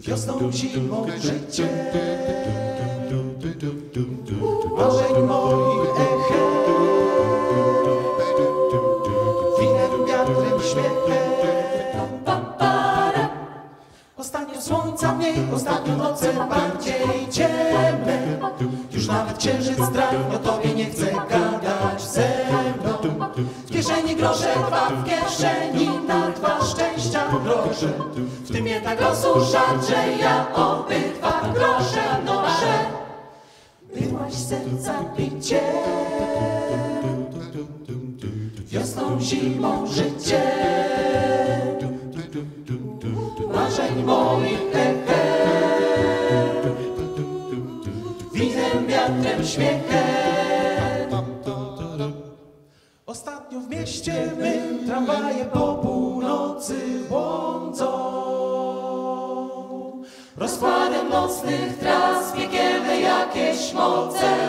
Wiosną, zimą, życie. Marzeń moich echem. Winem, wiatrem, śmiechem Ostatnio słońca mniej, ostatnio noce bardziej ciemne. Już nawet księżyc zdradł, o tobie nie chce gadać ze mną. W kieszeni grosze, dwa w kieszeni na dwa grosze W tym jednak żal, że ja obydwa grosze noszę. Byłaś serca bicie Wiosną, zimą, życie. Marzeń moich echem Winem, wiatrem, śmiechem mieście mym tramwaje po północy błądzą. Rozkładem nocnych tras piekielne jakieś moce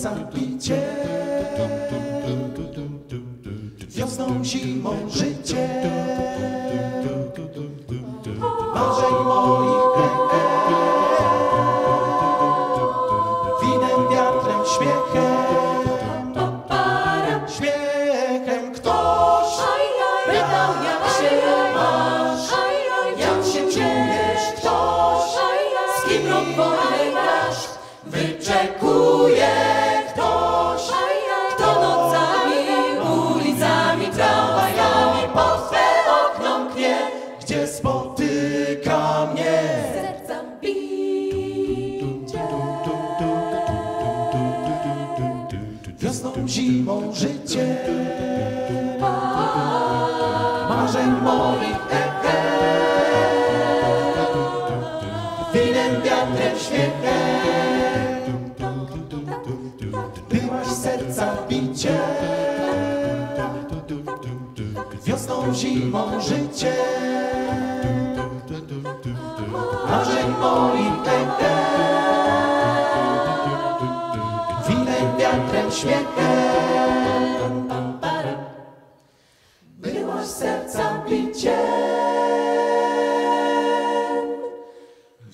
Byłaś serca bicie Wiosną, zimą, życie. Marzeń moich echem Winem, wiatrem, śmiechem. Śmiechem ktoś pytał jak się masz. Jak się czujesz ktoś? Z kim rok grasz Wyczekuje Pod twe okno mknie Gdzie spotyka mnie. Serca bicie. Wiosną, zimą, życie Marzeń moich echem Winem, wiatrem, śmiechem. Byłaś serca bicie wiosną, zimą życie. Marzeń moich tętę, winem, wiatrem, śmiechem. Byłaś serca biciem,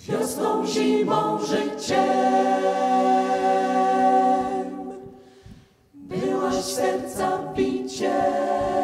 wiosną, zimą życiem. Byłaś serca biciem.